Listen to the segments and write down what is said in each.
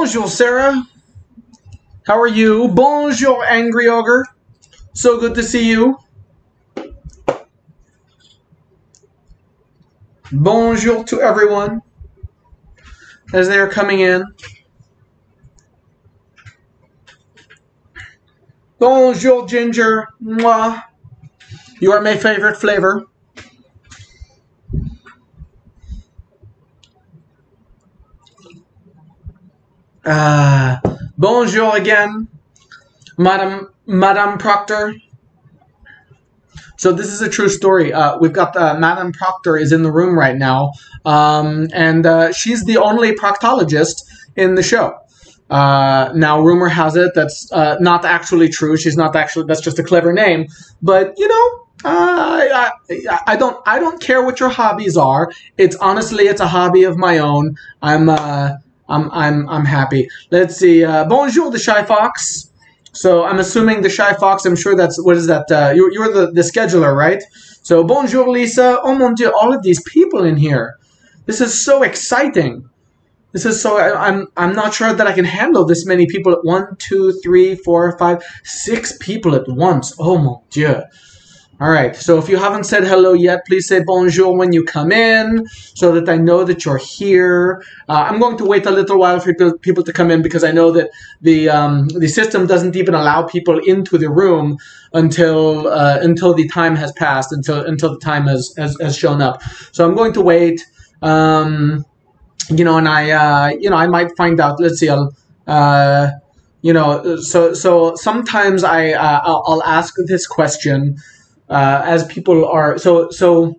Bonjour, Sarah. How are you? Bonjour, Angry Ogre. So good to see you. Bonjour to everyone as they are coming in. Bonjour, Ginger. Mwah. You are my favorite flavor. Ah, bonjour again, Madam Madame Proctor. So this is a true story. Uh, we've got uh, Madame Proctor is in the room right now, um, and uh, she's the only proctologist in the show. Uh, now, rumor has it that's uh, not actually true. She's not actually. That's just a clever name. But you know, uh, I, I, I don't I don't care what your hobbies are. It's honestly it's a hobby of my own. I'm uh, I'm I'm I'm happy. Let's see. Uh, bonjour, the shy fox. So I'm assuming the shy fox. I'm sure that's what is that? Uh, you're you're the the scheduler, right? So bonjour, Lisa. Oh mon dieu, all of these people in here. This is so exciting. This is so I, I'm I'm not sure that I can handle this many people at one, two, three, four, five, six people at once. Oh mon dieu. All right, so if you haven't said hello yet, please say bonjour when you come in so that I know that you're here. Uh, I'm going to wait a little while for people, to come in because I know that the um, the system doesn't even allow people into the room until uh, until the time has passed, until until the time has, has, has shown up. So I'm going to wait. Um, you know, and I uh, you know I might find out. Let's see, I'll. Uh, you know, so so sometimes I uh, I'll, I'll ask this question uh, as people are so so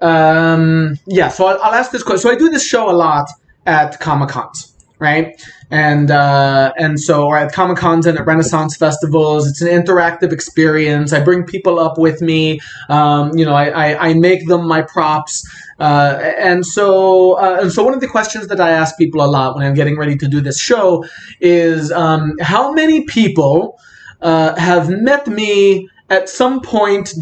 um, yeah so I'll, I'll, ask this question. So i do this show a lot at comic cons right? And uh, and so or at comic cons and at renaissance festivals. It's an interactive experience. I bring people up with me. Um, you know I, I, I, make them my props. Uh, and so uh, and so one of the questions that i ask people a lot when i'm getting ready to do this show is um, how many people uh, have met me at some point,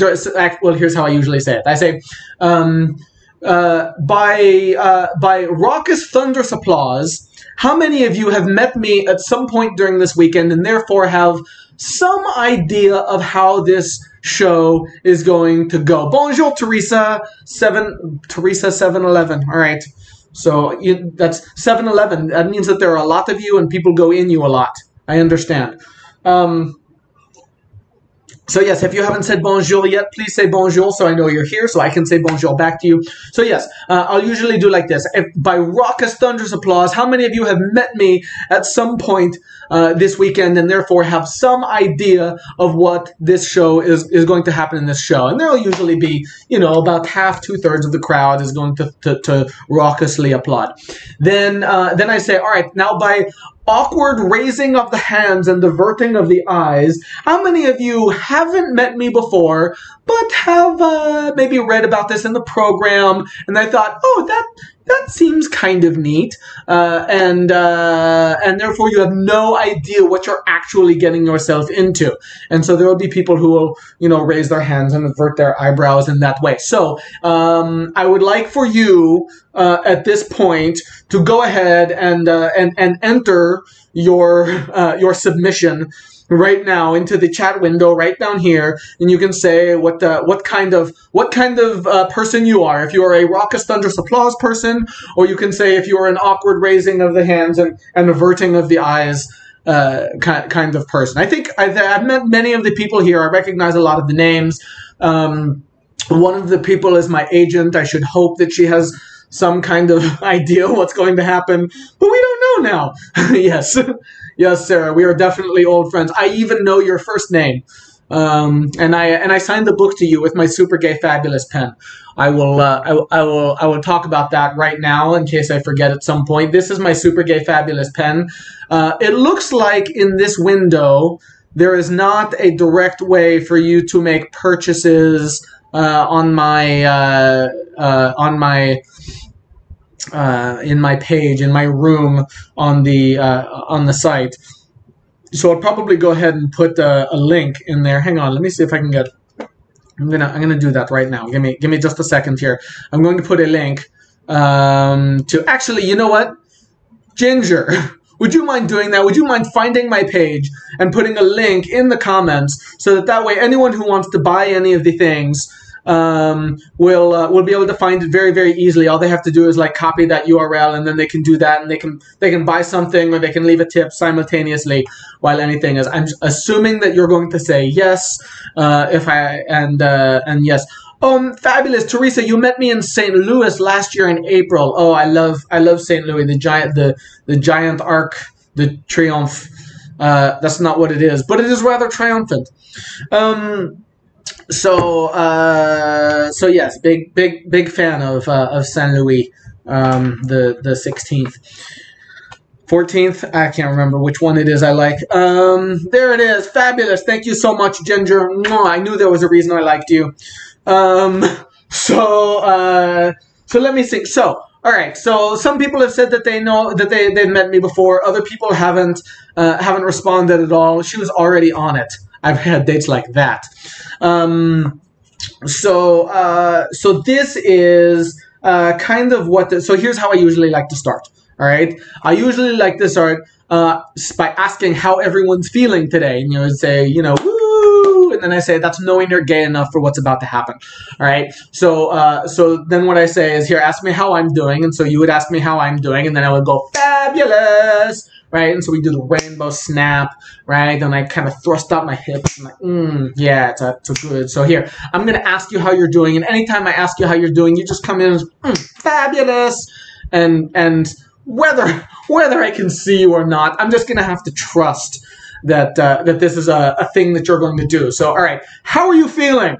well, here's how I usually say it. I say, um, uh, by uh, by raucous thunderous applause, how many of you have met me at some point during this weekend and therefore have some idea of how this show is going to go? Bonjour, Teresa. Seven Teresa seven eleven. All right. So you, that's seven eleven. That means that there are a lot of you and people go in you a lot. I understand. Um, so yes, if you haven't said bonjour yet, please say bonjour so I know you're here, so I can say bonjour back to you. So yes, uh, I'll usually do like this. If by raucous thunderous applause, how many of you have met me at some point uh, this weekend and therefore have some idea of what this show is, is going to happen in this show? And there'll usually be, you know, about half, two thirds of the crowd is going to, to, to raucously applaud. Then, uh, then I say, all right, now by awkward raising of the hands and diverting of the eyes. How many of you haven't met me before, but have uh, maybe read about this in the program, and I thought, oh, that that seems kind of neat, uh, and uh, and therefore you have no idea what you're actually getting yourself into, and so there will be people who will you know raise their hands and avert their eyebrows in that way. So um, I would like for you uh, at this point to go ahead and uh, and and enter your uh, your submission right now into the chat window right down here, and you can say what uh, what kind of what kind of uh, person you are. If you are a raucous thunderous applause person, or you can say if you are an awkward raising of the hands and, and averting of the eyes uh, kind, kind of person. I think I've, I've, met many of the people here. I recognize a lot of the names. Um, one of the people is my agent. I should hope that she has some kind of idea what's going to happen, but we don't know now. yes. Yes, Sarah, we are definitely old friends. I even know your first name. Um, and I and I signed the book to you with my super gay fabulous pen. I will uh, I, I, will I will talk about that right now in case I forget at some point. This is my super gay fabulous pen. Uh, it looks like in this window there is not a direct way for you to make purchases uh, on my uh, uh, on my uh, in my page in my room on the uh, on the site. So I'll probably go ahead and put a, a, link in there. Hang on, let me see if I can get. I'm gonna I'm gonna do that right now. Give me give me just a second here. I'm going to put a link um, to actually. You know what? Ginger, would you mind doing that? Would you mind finding my page and putting a link in the comments so that that way anyone who wants to buy any of the things um, will uh, will be able to find it very very easily. All they have to do is like copy that URL and then they can do that and they can they can buy something or they can leave a tip simultaneously while anything is. I'm assuming that you're going to say yes uh, if I and uh, and yes. Um, fabulous, Teresa. You met me in St. Louis last year in April. Oh, I love, I love St. Louis. The giant, the the giant arc, the triomphe. Uh, that's not what it is, but it is rather triumphant. Um, so, uh, so yes, big, big, big fan of uh, of Saint Louis. Um, the the sixteenth. 14th. I can't remember which one it is I like. Um, there it is. Fabulous. Thank you so much, Ginger. Mwah. I knew there was a reason I liked you. Um, so, uh, so let me think. So, all right. So some people have said that they know that they they've met me before. Other people haven't uh, haven't responded at all. She was already on it. I've had dates like that. Um, so uh, so this is uh, kind of what. The, so here's how I usually like to start. All right. I usually like to start uh, by asking how everyone's feeling today. And, you know, say, you know, woo, and then I say that's knowing you're gay enough for what's about to happen. All right. So, uh, so then what I say is, here, ask me how I'm doing, and so you would ask me how I'm doing, and then I would go fabulous. Right, and so we do the rainbow snap, right? Then I kind of thrust out my hips. I'm like, mm, yeah, it's, a, it's a good. So here, I'm gonna ask you how you're doing, and anytime I ask you how you're doing, you just come in, and, mm, fabulous, and and whether whether I can see you or not, I'm just gonna have to trust that uh, that this is a, a thing that you're going to do. So, all right, how are you feeling?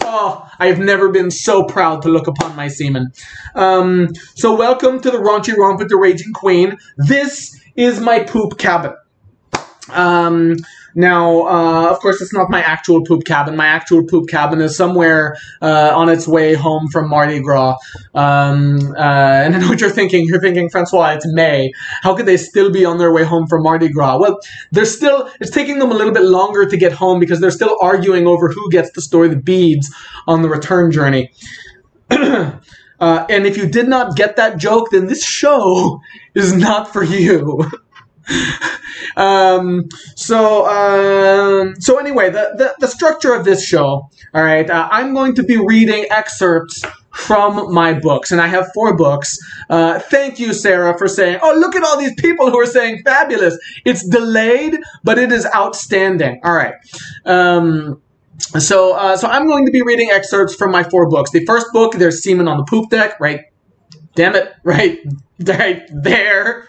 Oh, I've never been so proud to look upon my semen. Um, so, welcome to the Raunchy Romp with the Raging Queen. This is my poop cabin. Um, now, uh, of course, it's not my actual poop cabin. My actual poop cabin is somewhere uh, on its way home from Mardi Gras. Um, uh, and I know what you're thinking. You're thinking, François, it's May. How could they still be on their way home from Mardi Gras? Well, they're still. It's taking them a little bit longer to get home because they're still arguing over who gets to store the beads on the return journey. Uh, and if you did not get that joke, then this show is not for you. um, so um, so anyway, the, the, the structure of this show. All right, uh, I'm going to be reading excerpts from my books, and I have four books. Uh, thank you, Sarah, for saying, "Oh, look at all these people who are saying fabulous." It's delayed, but it is outstanding. All right. Um, so, uh, so I'm going to be reading excerpts from my four books. The first book, there's Seamen on the Poop Deck, right? Damn it, right, right there.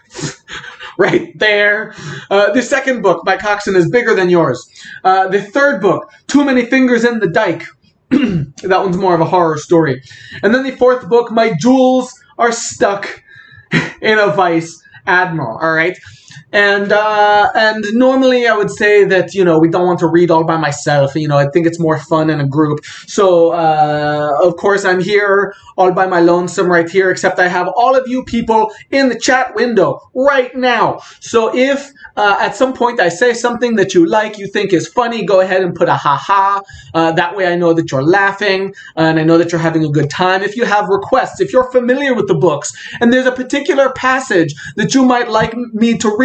right there. Uh, the second book by Coxswain is bigger than yours. Uh, the third book, Too Many Fingers in the Dyke. that one's more of a horror story. And then the fourth book, My Jewels Are Stuck in a Vice Admiral. All right. And uh, and normally I would say that you know we don't want to read all by myself. You know I think it's more fun in a group. So uh, of course I'm here all by my lonesome right here. Except I have all of you people in the chat window right now. So if uh, at some point I say something that you like, you think is funny, go ahead and put a haha. Uh, that way I know that you're laughing and I know that you're having a good time. If you have requests, if you're familiar with the books and there's a particular passage that you might like me to read,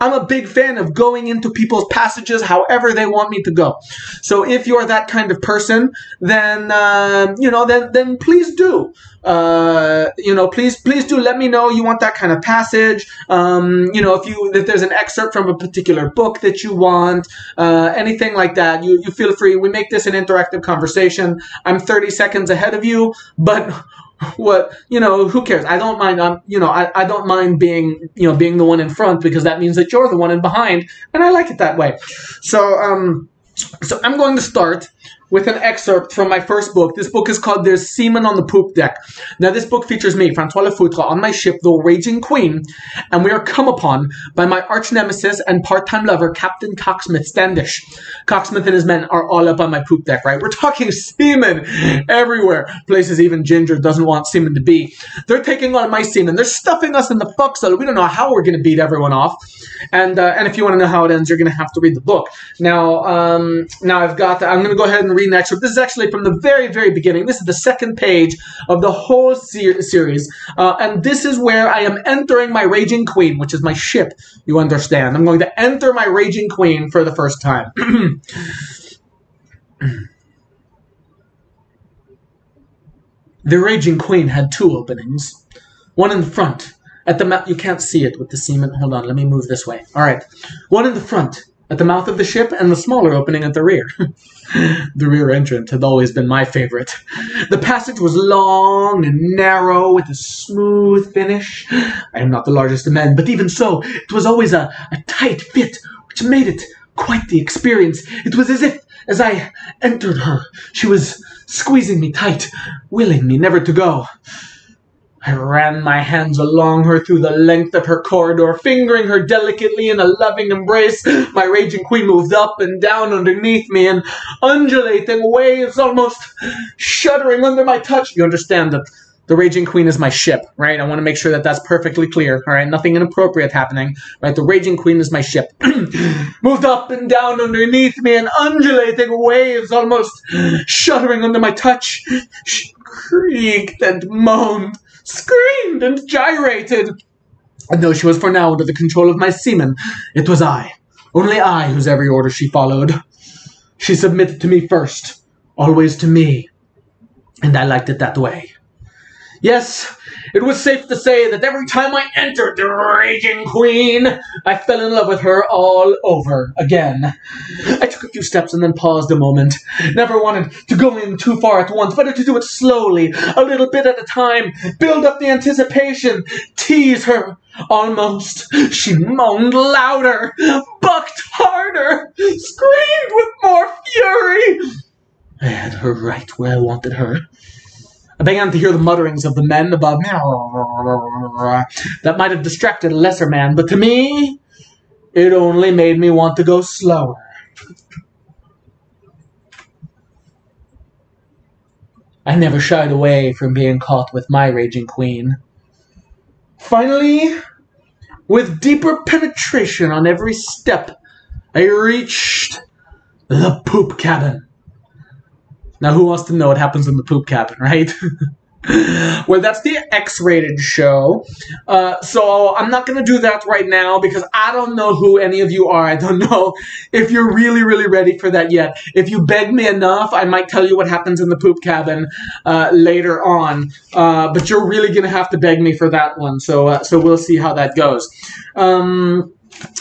I'm a big fan of going into people's passages however they want me to go. So if you're that kind of person, then uh, you know, then then please do. Uh, you know, please please do let me know you want that kind of passage. Um, you know, if you if there's an excerpt from a particular book that you want, uh, anything like that, you you feel free. We make this an interactive conversation. I'm 30 seconds ahead of you, but what you know who cares? I don't mind i'm you know I, I don't mind being you know being the one in front because that means that you're the one in behind and i like it that way. So um so i'm going to start with an excerpt from my first book. This book is called There's Seamen on the Poop Deck. Now, this book features me, François Lefoutre, on my ship, the Raging Queen, and we are come upon by my arch nemesis and part-time lover, Captain Cocksmith Standish. Cocksmith and his men are all up on my poop deck, right? We're talking semen everywhere. Places even Ginger doesn't want semen to be. They're taking on my semen. They're stuffing us in the foxhole. We don't know how we're going to beat everyone off. And uh, and if you want to know how it ends, you're going to have to read the book. Now, um, now I've got. I'm going to go ahead and read read an excerpt. This is actually from the very, very beginning. This is the second page of the whole ser- series. Uh, and this is where I am entering my Raging Queen, which is my ship, you understand. I'm going to enter my Raging Queen for the first time. the Raging Queen had two openings. One in the front, at the mouth. You can't see it with the semen. Hold on, let me move this way. All right. One in the front, at the mouth of the ship, and the smaller opening at the rear. the rear entrance had always been my favorite. The passage was long and narrow with a smooth finish. I am not the largest of men, but even so, it was always a, a tight fit, which made it quite the experience. It was as if, as I entered her, she was squeezing me tight, willing me never to go. I ran my hands along her through the length of her corridor, fingering her delicately in a loving embrace. My raging queen moved up and down underneath me in undulating waves, almost shuddering under my touch. You understand that the Raging Queen is my ship, right? I want to make sure that that's perfectly clear, all right? Nothing inappropriate happening, right? The Raging Queen is my ship. Moved up and down underneath me in undulating waves, almost shuddering under my touch. She creaked and moaned screamed and gyrated. And though she was for now under the control of my semen, it was I, only I, whose every order she followed. She submitted to me first, always to me, and I liked it that way. Yes, it was safe to say that every time I entered the Raging Queen, I fell in love with her all over again. I took a few steps and then paused a moment. Never wanted to go in too far at once, better to do it slowly, a little bit at a time, build up the anticipation, tease her. Almost, she moaned louder, bucked harder, screamed with more fury. I had her right where I wanted her. I began to hear the mutterings of the men above me. That might have distracted a lesser man, but to me, it only made me want to go slower. I never shied away from being caught with my raging queen. Finally, with deeper penetration on every step, I reached the poop cabin. Now, who wants to know what happens in the poop cabin, right? well, that's the X-rated show. Uh, so I'm not going to do that right now because I don't know who any of you are. I don't know if you're really, really ready for that yet. If you beg me enough, I might tell you what happens in the poop cabin uh, later on. Uh, but you're really going to have to beg me for that one. So, uh, so we'll see how that goes. Um,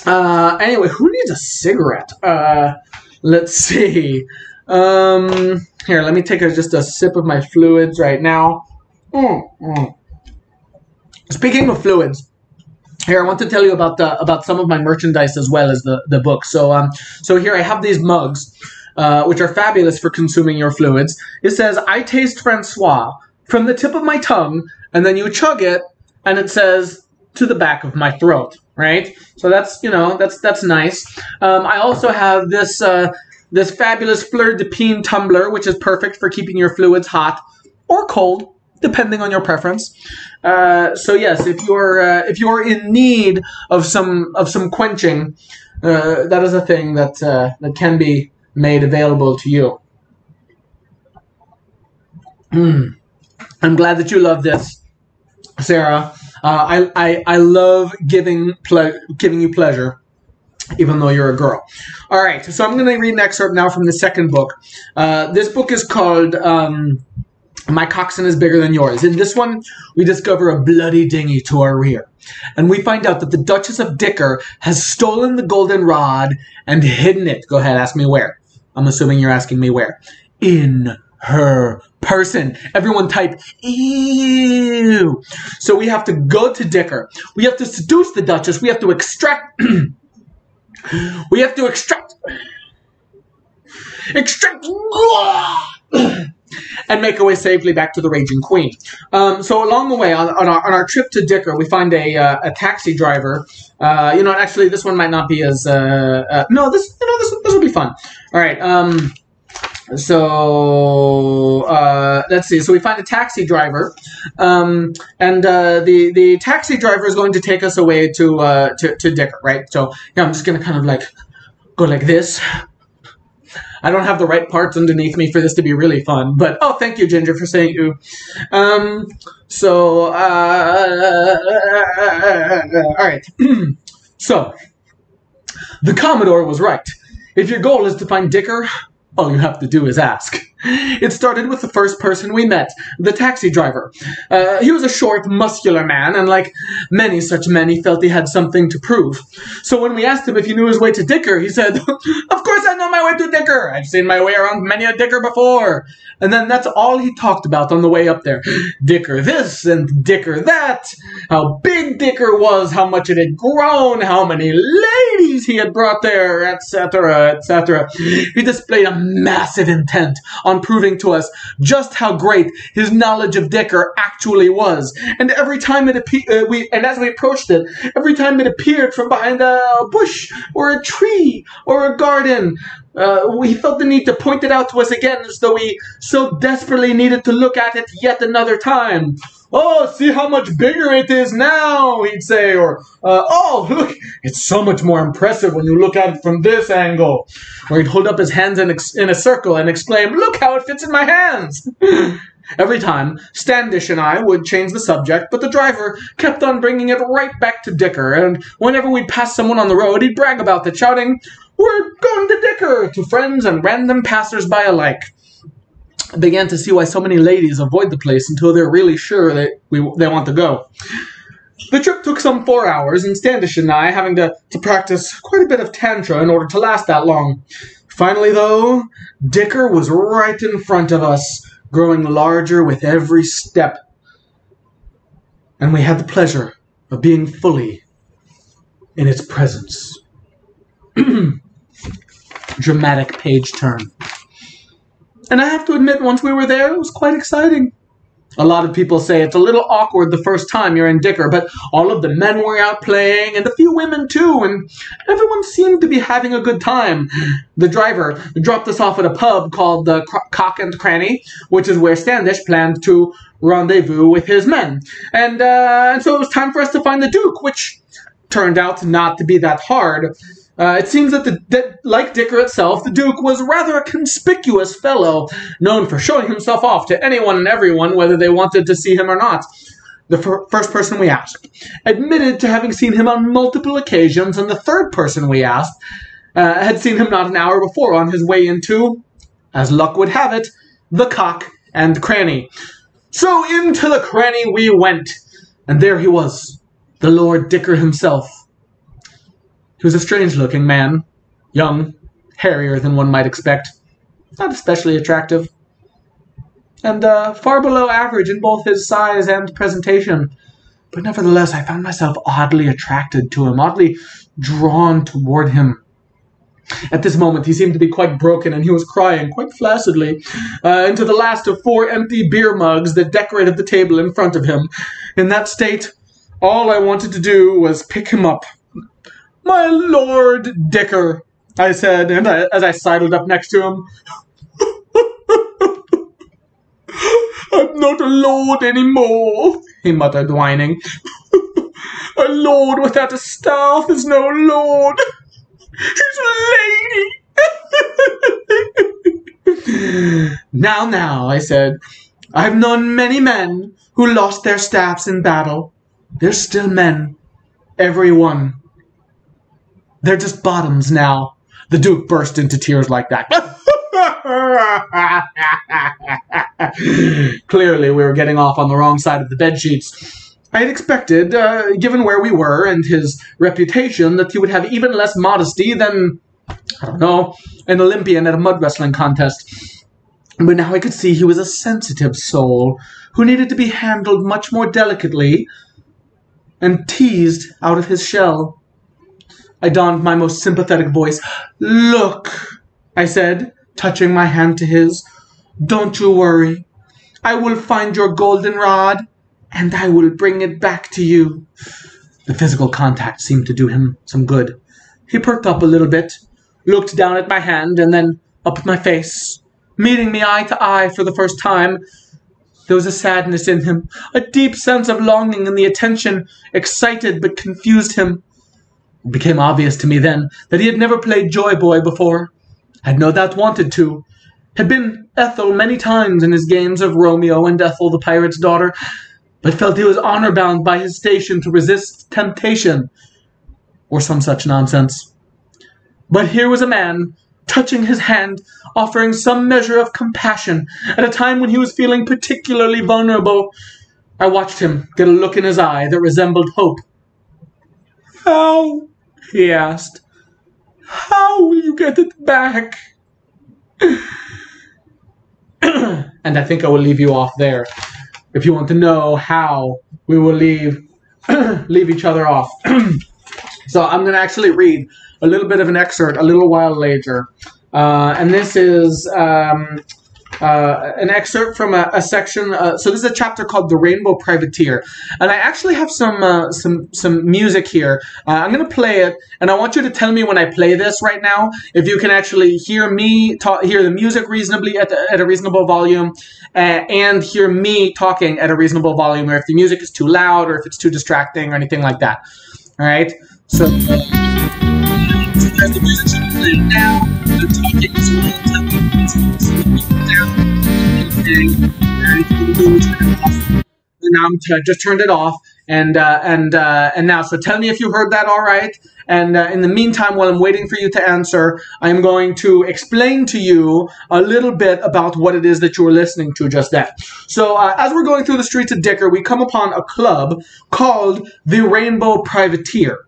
uh, anyway, who needs a cigarette? Uh, let's see. Um, here, let me take a, just a sip of my fluids right now. Mm, mm. Speaking of fluids, here I want to tell you about the about some of my merchandise as well as the the book. So um, so here I have these mugs, uh, which are fabulous for consuming your fluids. It says, "I taste François from the tip of my tongue," and then you chug it, and it says, "To the back of my throat." Right. So that's you know that's that's nice. Um, I also have this. Uh, this fabulous Fleur de Pin tumbler, which is perfect for keeping your fluids hot or cold, depending on your preference. Uh, so yes, if you're uh, if you're in need of some of some quenching, uh, that is a thing that uh, that can be made available to you. Mm. I'm glad that you love this, Sarah. Uh, I, I I love giving ple- giving you pleasure even though you're a girl. All right, so I'm going to read an excerpt now from the second book. Uh, this book is called um, My Coxswain is Bigger Than Yours. In this one, we discover a bloody dinghy to our rear. And we find out that the Duchess of Dicker has stolen the golden rod and hidden it. Go ahead, ask me where. I'm assuming you're asking me where. In her person. Everyone type ew. So we have to go to Dicker. We have to seduce the Duchess. We have to extract We have to extract, extract, and make our way safely back to the Raging Queen. Um, so along the way, on, on, our, on, our, trip to Dicker, we find a, uh, a taxi driver. Uh, you know, actually, this one might not be as uh, uh no. This you know this this will be fun. All right. Um, so uh, let's see. So we find a taxi driver, um, and uh, the the taxi driver is going to take us away to uh, to, to Dicker, right? So yeah, I'm just gonna kind of like go like this. I don't have the right parts underneath me for this to be really fun. But oh, thank you, Ginger, for saying ooh. Um, so uh, all right. so the Commodore was right. If your goal is to find Dicker, all you have to do is ask. It started with the first person we met, the taxi driver. Uh, he was a short, muscular man, and like many such men, he felt he had something to prove. So when we asked him if he knew his way to Dicker, he said, Of course I know my way to Dicker! I've seen my way around many a Dicker before! And then that's all he talked about on the way up there. Dicker this and Dicker that, how big Dicker was, how much it had grown, how many ladies he had brought there, etc., etc. He displayed a massive intent proving to us just how great his knowledge of Dicker actually was. And every time it appe- uh, we and as we approached it, every time it appeared from behind a bush or a tree or a garden, uh, we felt the need to point it out to us again as though we so desperately needed to look at it yet another time. Oh, see how much bigger it is now, he'd say. Or, uh, oh, look, it's so much more impressive when you look at it from this angle. Or he'd hold up his hands in, in a circle and exclaim, look how it fits in my hands. Every time, Standish and I would change the subject, but the driver kept on bringing it right back to Dicker, and whenever we'd pass someone on the road, he'd brag about it, shouting, We're going to Dicker! to friends and random passers-by alike began to see why so many ladies avoid the place until they're really sure that we, they want to go. The trip took some four hours, and Standish and I having to, to practice quite a bit of tantra in order to last that long. Finally, though, Dicker was right in front of us, growing larger with every step. And we had the pleasure of being fully in its presence. Dramatic page turn. And I have to admit, once we were there, it was quite exciting. A lot of people say it's a little awkward the first time you're in Dicker, but all of the men were out playing, and a few women too, and everyone seemed to be having a good time. The driver dropped us off at a pub called the Cock and Cranny, which is where Standish planned to rendezvous with his men. And, uh, and so it was time for us to find the Duke, which turned out not to be that hard. Uh, it seems that, the, that, like Dicker itself, the Duke was rather a conspicuous fellow, known for showing himself off to anyone and everyone, whether they wanted to see him or not. The fir- first person we asked admitted to having seen him on multiple occasions, and the third person we asked uh, had seen him not an hour before on his way into, as luck would have it, the cock and cranny. So into the cranny we went, and there he was, the Lord Dicker himself he was a strange looking man, young, hairier than one might expect, not especially attractive, and uh, far below average in both his size and presentation. But nevertheless, I found myself oddly attracted to him, oddly drawn toward him. At this moment, he seemed to be quite broken, and he was crying quite flaccidly uh, into the last of four empty beer mugs that decorated the table in front of him. In that state, all I wanted to do was pick him up my Lord Dicker, I said, and I, as I sidled up next to him. I'm not a lord anymore, he muttered, whining. a lord without a staff is no lord. He's a lady. now, now, I said, I've known many men who lost their staffs in battle. They're still men, every one. They're just bottoms now. The Duke burst into tears like that. Clearly, we were getting off on the wrong side of the bed sheets. I had expected, uh, given where we were and his reputation, that he would have even less modesty than, I don't know, an Olympian at a mud wrestling contest. But now I could see he was a sensitive soul who needed to be handled much more delicately and teased out of his shell. I donned my most sympathetic voice. Look, I said, touching my hand to his. Don't you worry. I will find your golden rod, and I will bring it back to you. The physical contact seemed to do him some good. He perked up a little bit, looked down at my hand, and then up at my face. Meeting me eye to eye for the first time, there was a sadness in him, a deep sense of longing, and the attention excited but confused him. It became obvious to me then that he had never played Joy Boy before. had no doubt wanted to, had been Ethel many times in his games of Romeo and Ethel, the pirate's daughter, but felt he was honor bound by his station to resist temptation, or some such nonsense. But here was a man, touching his hand, offering some measure of compassion at a time when he was feeling particularly vulnerable. I watched him get a look in his eye that resembled hope. How? He asked. How will you get it back? and I think I will leave you off there. If you want to know how we will leave leave each other off. so I'm going to actually read a little bit of an excerpt a little while later. Uh, and this is um, uh, an excerpt from a, a section. Uh, so this is a chapter called "The Rainbow Privateer," and I actually have some uh, some some music here. Uh, I'm going to play it, and I want you to tell me when I play this right now if you can actually hear me talk, hear the music reasonably at, the, at a reasonable volume, uh, and hear me talking at a reasonable volume, or if the music is too loud, or if it's too distracting, or anything like that. All right. So. the and I'm t- just turned it off. And uh, and uh, and now so tell me if you heard that all right? And uh, in the meantime while I'm waiting for you to answer I'm going to explain to you a little bit about what it is that you were listening to just then. So uh, as we're going through the streets of Dicker we come upon a club called the Rainbow Privateer.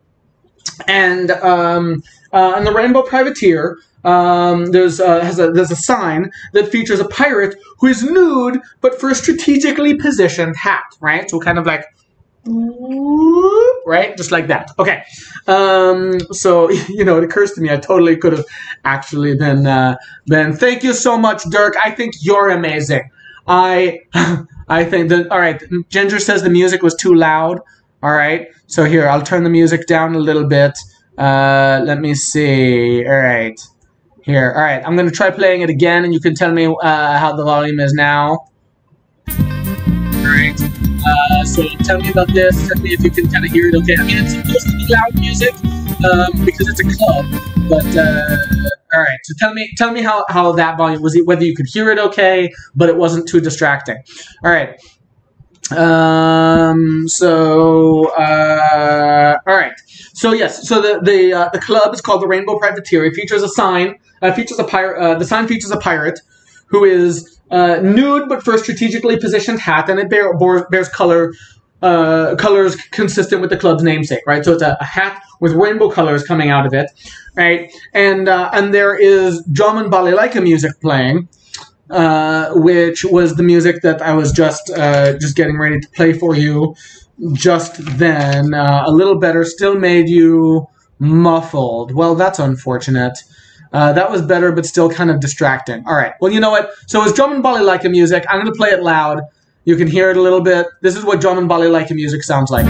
And um, uh, and the Rainbow Privateer um, there's uh, has a there's a sign that features a pirate who is nude but for a strategically positioned hat, right? So kind of like right, just like that. Okay. Um, so you know, it occurs to me I totally could have actually been uh, been. Thank you so much, Dirk. I think you're amazing. I I think that all right. Ginger says the music was too loud. All right. So here, I'll turn the music down a little bit. Uh, let me see. All right. Here, all right, I'm going to try playing it again, and you can tell me uh, how the volume is now. All right, uh, so tell me about this. Tell me if you can kind of hear it okay. I mean, it's supposed to be loud music um, because it's a club, but uh, all right. So tell me, tell me how, how that volume was. It whether you could hear it okay, but it wasn't too distracting. All right. Um. So. Uh. All right. So yes. So the the uh, the club is called the Rainbow Privateer. It features a sign uh, features a pirate. Uh, the sign features a pirate who is uh, nude but for a strategically positioned hat, and it bear, bears color uh, colors consistent with the club's namesake, right? So it's a, a, hat with rainbow colors coming out of it, right? And uh, and there is drum and balalaika music playing, uh, which was the music that I was just uh, just getting ready to play for you just then. Uh, a little better, still made you muffled. Well, that's unfortunate. Uh, that was better, but still kind of distracting. All right. Well, you know what? So it's drum and balalaika music. I'm going to play it loud. You can hear it a little bit. This is what drum and balalaika music sounds like.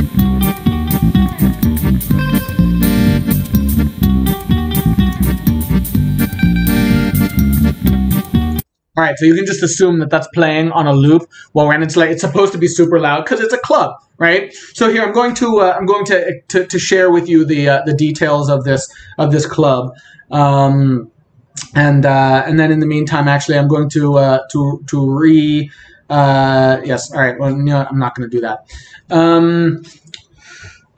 All right, so you can just assume that that's playing on a loop Well, when it's like it's supposed to be super loud because it's a club, right? So here I'm going to uh, I'm going to, to, to share with you the uh, the details of this of this club. Um, and uh, and then in the meantime, actually, I'm going to uh, to to re. Uh, yes, all right. Well, I'm not going to do that. Um,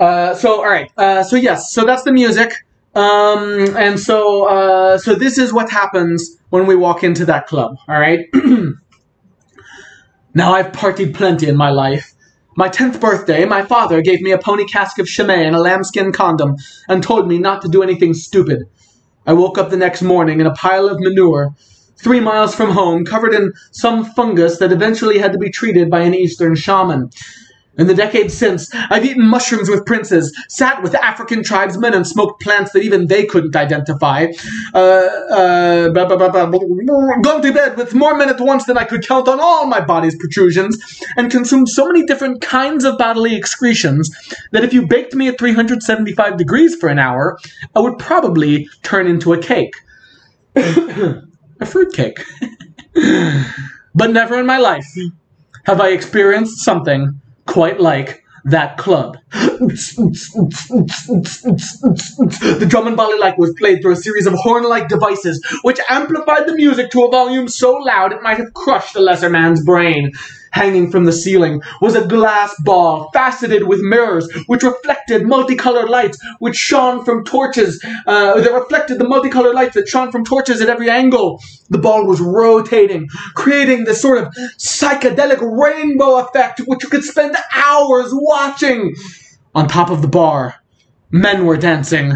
uh, so all right. Uh, so yes. So that's the music. Um, and so uh, so this is what happens when we walk into that club. All right. now I've partied plenty in my life. My tenth birthday, my father gave me a pony cask of Chimay and a lambskin condom, and told me not to do anything stupid. I woke up the next morning in a pile of manure, three miles from home, covered in some fungus that eventually had to be treated by an Eastern shaman. In the decades since, I've eaten mushrooms with princes, sat with African tribesmen, and smoked plants that even they couldn't identify. Uh, uh, gone to bed with more men at once than I could count on all my body's protrusions, and consumed so many different kinds of bodily excretions that if you baked me at 375 degrees for an hour, I would probably turn into a cake. a fruit cake. but never in my life have I experienced something quite like that club. the drum and balalaika was played through a series of horn-like devices, which amplified the music to a volume so loud it might have crushed the lesser man's brain. Hanging from the ceiling was a glass ball faceted with mirrors, which reflected multicolored lights, which shone from torches, uh, that reflected the multicolored lights that shone from torches at every angle. The ball was rotating, creating this sort of psychedelic rainbow effect, which you could spend hours watching. On top of the bar, men were dancing.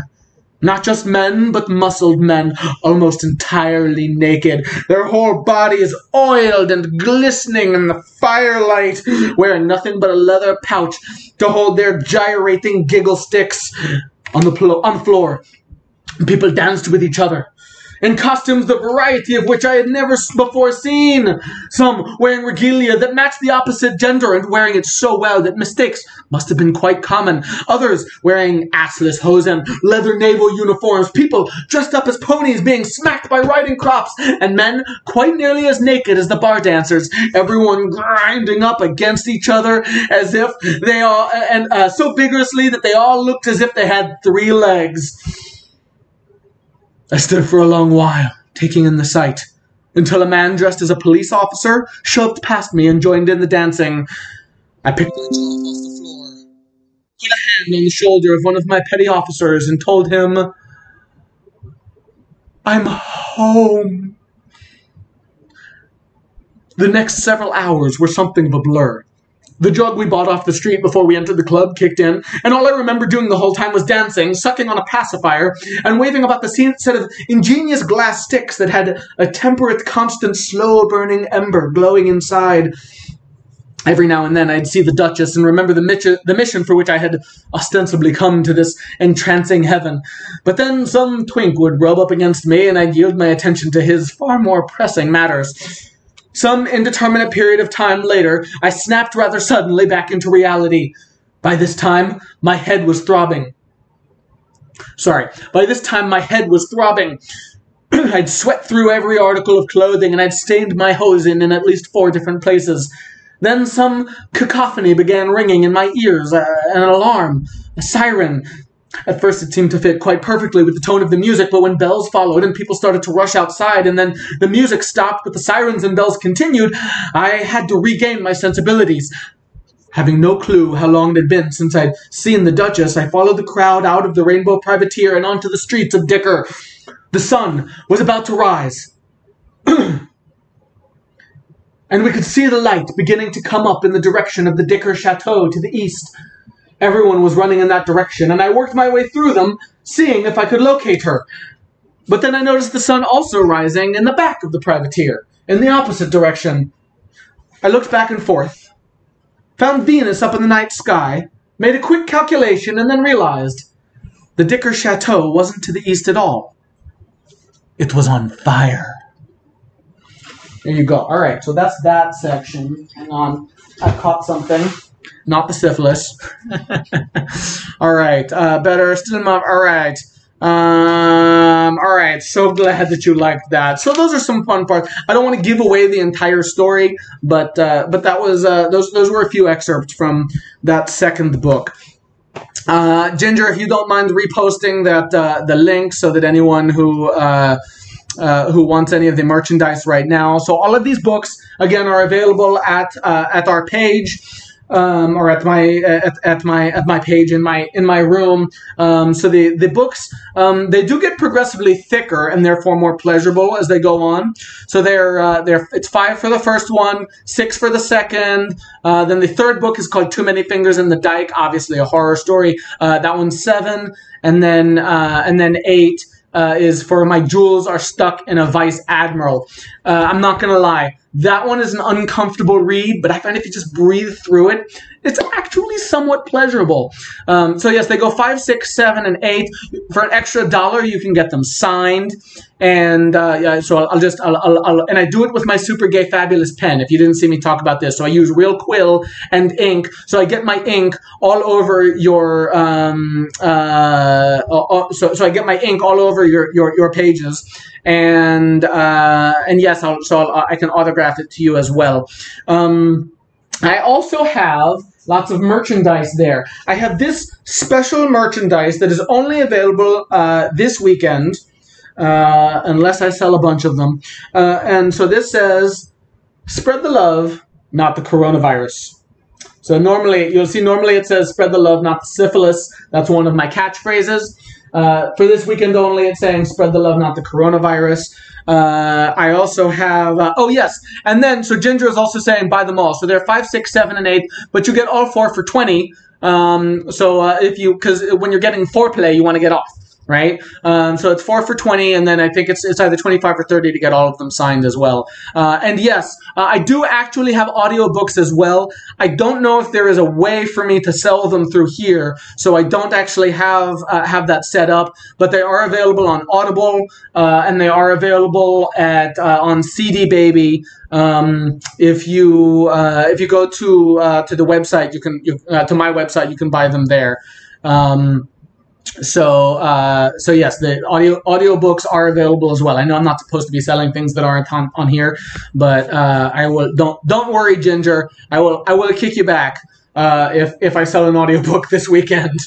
Not just men, but muscled men, almost entirely naked, their whole bodies oiled and glistening in the firelight, wearing nothing but a leather pouch to hold their gyrating giggle sticks on the, pl- on the floor. People danced with each other, in costumes the variety of which I had never before seen. Some wearing regalia that matched the opposite gender and wearing it so well that mistakes must have been quite common. Others wearing assless hosen, leather naval uniforms, people dressed up as ponies being smacked by riding crops, and men quite nearly as naked as the bar dancers, everyone grinding up against each other as if they all, and uh, so vigorously that they all looked as if they had three legs. I stood for a long while, taking in the sight, until a man dressed as a police officer shoved past me and joined in the dancing. I picked my jaw off the floor, put a hand on the shoulder of one of my petty officers, and told him, I'm home. The next several hours were something of a blur. The drug we bought off the street before we entered the club kicked in, and all I remember doing the whole time was dancing, sucking on a pacifier, and waving about the set of ingenious glass sticks that had a temperate, constant, slow-burning ember glowing inside. Every now and then I'd see the Duchess and remember the, the mission for which I had ostensibly come to this entrancing heaven. But then some twink would rub up against me, and I'd yield my attention to his far more pressing matters. Some indeterminate period of time later, I snapped rather suddenly back into reality. By this time, my head was throbbing. Sorry, by this time my head was throbbing. I'd sweat through every article of clothing and I'd stained my hosen in at least four different places. Then some cacophony began ringing in my ears, uh, an alarm, a siren, at first, it seemed to fit quite perfectly with the tone of the music, but when bells followed and people started to rush outside, and then the music stopped, but the sirens and bells continued, I had to regain my sensibilities. Having no clue how long it had been since I'd seen the Duchess, I followed the crowd out of the Rainbow Privateer and onto the streets of Dicker. The sun was about to rise. and we could see the light beginning to come up in the direction of the Dicker Chateau to the east. Everyone was running in that direction, and I worked my way through them, seeing if I could locate her. But then I noticed the sun also rising in the back of the privateer, in the opposite direction. I looked back and forth, found Venus up in the night sky, made a quick calculation, and then realized the Dicker Chateau wasn't to the east at all. It was on fire. There you go. All right, so that's that section. Hang on, I caught something not the syphilis. all right, uh, better still All right. Um, all right, so glad that you liked that. So those are some fun parts. I don't want to give away the entire story, but uh, but that was uh, those those were a few excerpts from that second book. Uh, Ginger, if you don't mind reposting that uh, the link so that anyone who uh, uh, who wants any of the merchandise right now. So all of these books again are available at uh, at our page um, or at my at, at my at my page in my in my room. Um, so the the books um, they do get progressively thicker and therefore more pleasurable as they go on. So they're uh, they're it's five for the first one, six for the second. Uh, then the third book is called Too Many Fingers in the Dyke, obviously a horror story. Uh, that one's seven, and then uh, and then eight. Uh, is for my jewels are stuck in a vice admiral. Uh, I'm not gonna lie. That one is an uncomfortable read, but I find if you just breathe through it, it's actually somewhat pleasurable. Um, so yes, they go five, six, seven, and eight. For an extra dollar, you can get them signed. And uh, yeah, so I'll, I'll just, I'll, I'll, and I do it with my super gay fabulous pen. If you didn't see me talk about this, so I use real quill and ink. So I get my ink all over your, um, uh, so so I get my ink all over your your, your pages and uh, and yes, I'll, so i can autograph it to you as well. Um, I also have lots of merchandise there. I have this special merchandise that is only available uh, this weekend, uh, unless I sell a bunch of them. Uh, and so this says, "Spread the love, not the coronavirus." So normally, you'll see normally it says spread the love, not the syphilis. That's one of my catchphrases. Uh, for this weekend only, it's saying spread the love, not the coronavirus. Uh, I also have, uh, oh yes, and then, so Ginger is also saying buy them all. So they're 5, 6, 7, and 8, but you get all four for 20. Um, so uh, if you, because when you're getting foreplay, you want to get off right? Um, so it's four for 20, and then I think it's, it's either 25 or 30 to get all of them signed as well. Uh, and yes, uh, I do actually have audiobooks as well. I don't know if there is a way for me to sell them through here, so I don't actually have uh, have that set up, but they are available on Audible, uh, and they are available at uh, on CD Baby. Um, if you uh, if you go to to the website, you can you, to my website, you can buy them there. Um, so uh, so yes the audio audiobooks are available as well i know i'm not supposed to be selling things that aren't on, on here but uh, i will don't don't worry ginger i will i will kick you back uh, if if I sell an audiobook this weekend.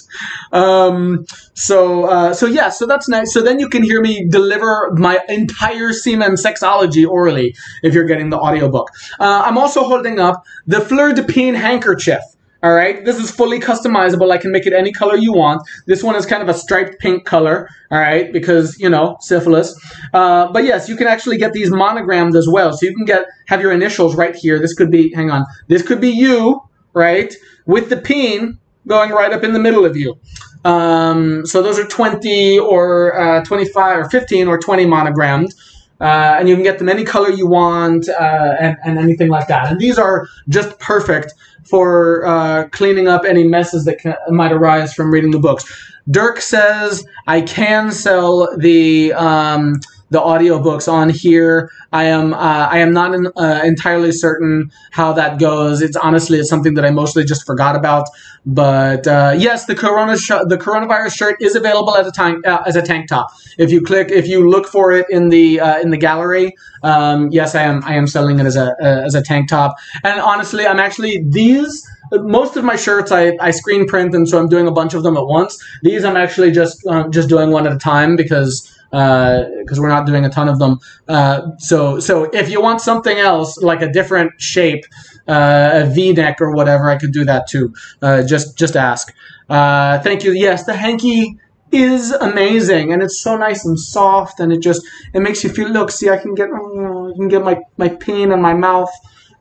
Um, so uh, so yeah, so that's nice. So then you can hear me deliver my entire seamen sexology orally if you're getting the audiobook. Uh, I'm also holding up the Fleur de Pin handkerchief. All right, this is fully customizable. I can make it any color you want. This one is kind of a striped pink color, all right, because, you know, syphilis. Uh, but yes, you can actually get these monogrammed as well. So you can get, have your initials right here. This could be, hang on, this could be you, right, with the peen going right up in the middle of you. Um, so those are 20 or uh, 25 or 15 or 20 monogrammed. Uh, and you can get them any color you want uh, and, and anything like that. And these are just perfect for uh, cleaning up any messes that can, might arise from reading the books. Dirk says I can sell the um, the audiobooks on here. I am uh, I am not in, uh, entirely certain how that goes. It's honestly something that I mostly just forgot about. But uh, yes, the corona sh- the coronavirus shirt is available as a tank uh, as a tank top. If you click if you look for it in the uh, in the gallery, um, yes, I am I am selling it as a uh, as a tank top. And honestly, I'm actually these most of my shirts I, I screen print and so I'm doing a bunch of them at once. These I'm actually just just doing one at a time because because uh, we're not doing a ton of them. Uh, so so if you want something else like a different shape, uh, a V-neck or whatever, I could do that too. Uh, just just ask. Uh, thank you. Yes, the hanky is amazing and it's so nice and soft and it just it makes you feel look see i can get I can get my my peen in my mouth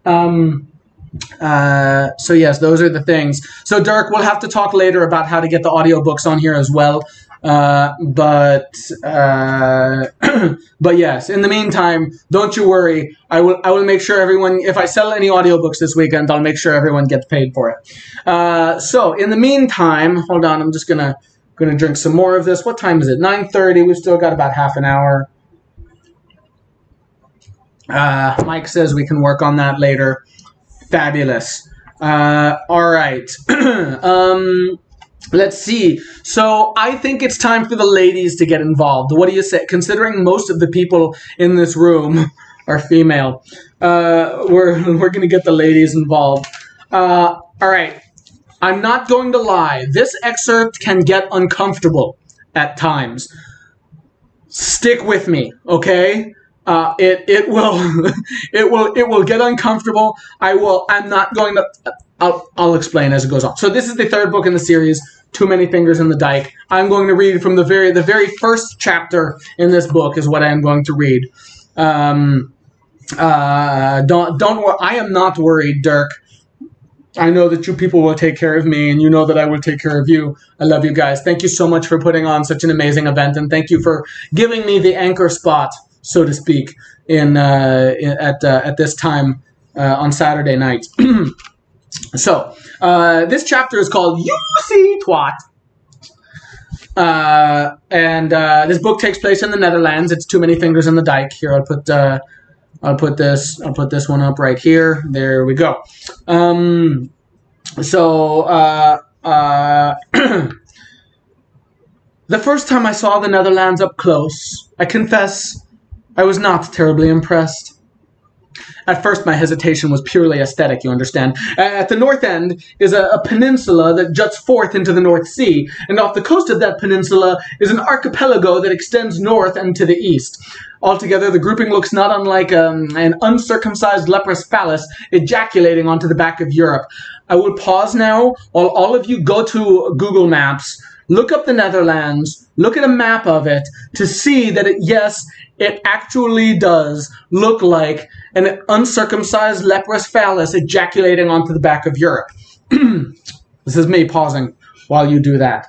um, uh, so yes those are the things so dirk we'll have to talk later about how to get the audiobooks on here as well uh, but uh, but yes, in the meantime, don't you worry. I will I will make sure everyone. If I sell any audiobooks this weekend, I'll make sure everyone gets paid for it. Uh, so in the meantime, hold on. I'm just gonna gonna drink some more of this. What time is it? Nine thirty. We've still got about half an hour. Uh, Mike says we can work on that later. Fabulous. Uh, all right. um, Let's see. So I think it's time for the ladies to get involved. What do you say? Considering most of the people in this room are female, uh, we're we're gonna get the ladies involved. Uh, all right. I'm not going to lie. This excerpt can get uncomfortable at times. Stick with me, okay? Uh, it it will it will it will get uncomfortable. I will. I'm not going to. I'll I'll explain as it goes on. So this is the third book in the series too many fingers in the dyke. I'm going to read from the very the very first chapter in this book is what I am going to read. Um, uh, don't don't I am not worried, Dirk. I know that you people will take care of me, and you know that I will take care of you. I love you guys. Thank you so much for putting on such an amazing event, and thank you for giving me the anchor spot, so to speak, in, uh, at uh, at this time uh, on Saturday night. So, uh, this chapter is called You See Twat. Uh, and this book takes place in the Netherlands. It's too many fingers in the dyke. Here, I'll put I'll put this I'll put this one up right here. There we go. Um, so uh, uh, the first time I saw the Netherlands up close, I confess I was not terribly impressed. At first, my hesitation was purely aesthetic, you understand. At the north end is a, a, peninsula that juts forth into the North Sea, and off the coast of that peninsula is an archipelago that extends north and to the east. Altogether, the grouping looks not unlike um, an uncircumcised leprous phallus ejaculating onto the back of Europe. I will pause now while all of you go to Google Maps, look up the Netherlands, look at a map of it to see that it, yes, it actually does look like an uncircumcised leprous phallus ejaculating onto the back of Europe. this is me pausing while you do that.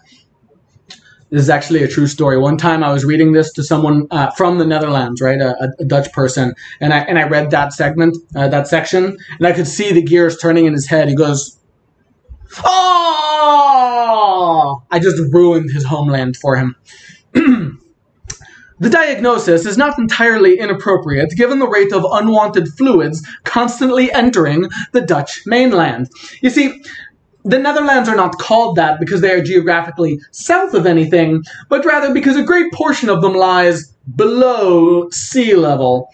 This is actually a true story. One time I was reading this to someone uh, from the Netherlands, right, a, a, Dutch person, and I and I read that segment, uh, that section, and I could see the gears turning in his head. He goes, "Oh!" I just ruined his homeland for him. The diagnosis is not entirely inappropriate given the rate of unwanted fluids constantly entering the Dutch mainland. You see, the Netherlands are not called that because they are geographically south of anything, but rather because a great portion of them lies below sea level.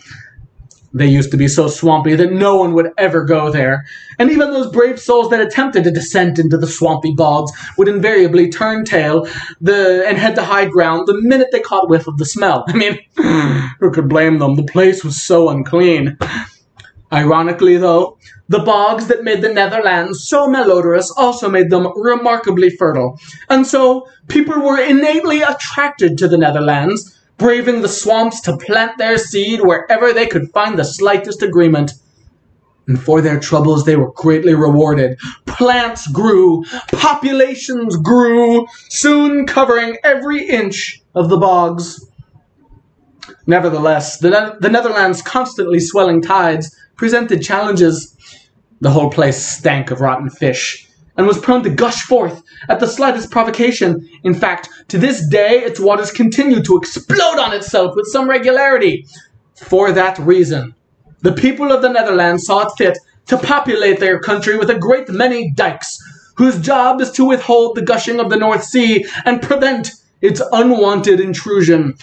They used to be so swampy that no one would ever go there, and even those brave souls that attempted to descent into the swampy bogs would invariably turn tail the, and head to high ground the minute they caught whiff of the smell. I mean, who could blame them? The place was so unclean. Ironically, though, the bogs that made the Netherlands so malodorous also made them remarkably fertile, and so people were innately attracted to the Netherlands braving the swamps to plant their seed wherever they could find the slightest agreement. And for their troubles they were greatly rewarded. Plants grew, populations grew, soon covering every inch of the bogs. Nevertheless, the, the Netherlands' constantly swelling tides presented challenges. The whole place stank of rotten fish and was prone to gush forth at the slightest provocation. In fact, to this day, its waters continue to explode on itself with some regularity. For that reason, the people of the Netherlands saw it fit to populate their country with a great many dikes, whose job is to withhold the gushing of the North Sea and prevent its unwanted intrusion.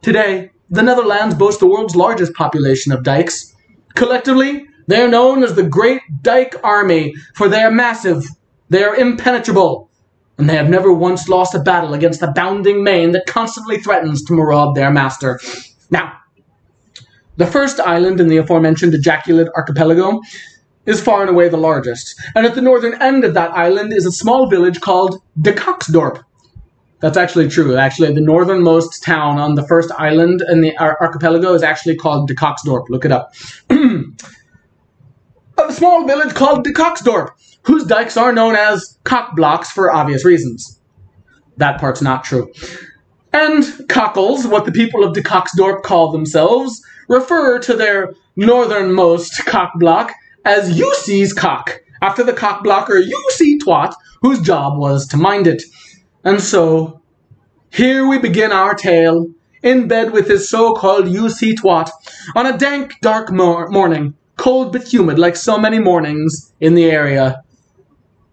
Today, the Netherlands boast the world's largest population of dikes. Collectively, they are known as the Great Dike Army, for they are massive, they are impenetrable, and they have never once lost a battle against the bounding main that constantly threatens to maraud their master. Now, the first island in the aforementioned ejaculate archipelago is far and away the largest, and at the northern end of that island is a small village called De Cocksdorp. That's actually true. Actually, the northernmost town on the first island in the archipelago is actually called De Cocksdorp. Look it up. a small village called De Cocksdorp whose dikes are known as cock blocks for obvious reasons. That part's not true. And cockles, what the people of De Cocksdorp call themselves, refer to their northernmost cock block as Jusie's cock, after the cock blocker Jussie Twat, whose job was to mind it. And so, here we begin our tale, in bed with his so-called Jussie Twat, on a dank, dark mor morning, cold but humid like so many mornings in the area.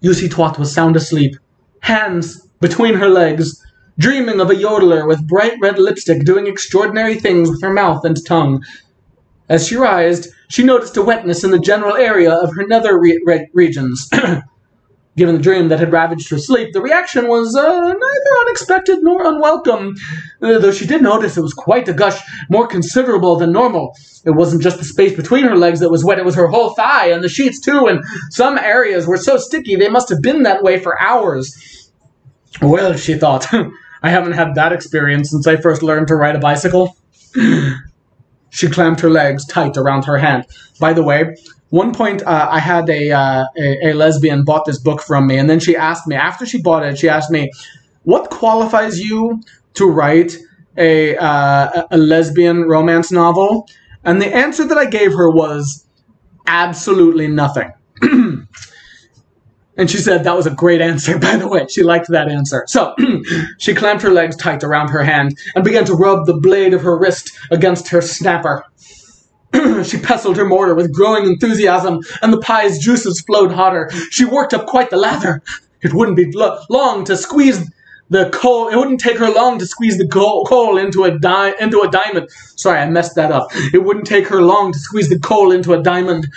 Jussie Twat was sound asleep, hands between her legs, dreaming of a yodeler with bright red lipstick doing extraordinary things with her mouth and tongue. As she rised, she noticed a wetness in the general area of her nether re re regions. Given the dream that had ravaged her sleep, the reaction was uh, neither unexpected nor unwelcome, uh, though she did notice it was quite a gush, more considerable than normal. It wasn't just the space between her legs that was wet, it was her whole thigh and the sheets too, and some areas were so sticky they must have been that way for hours. Well, she thought, I haven't had that experience since I first learned to ride a bicycle. She clamped her legs tight around her hand. By the way, one point uh, I had a, uh, a, a lesbian bought this book from me, and then she asked me after she bought it, she asked me, "What qualifies you to write a uh, a lesbian romance novel?" And the answer that I gave her was absolutely nothing. And she said that was a great answer, by the way. She liked that answer. So she clamped her legs tight around her hand and began to rub the blade of her wrist against her snapper. she pestled her mortar with growing enthusiasm, and the pie's juices flowed hotter. She worked up quite the lather. It wouldn't be lo long to squeeze the coal. It wouldn't take her long to squeeze the coal, into a di- into a diamond. Sorry, I messed that up. It wouldn't take her long to squeeze the coal into a diamond.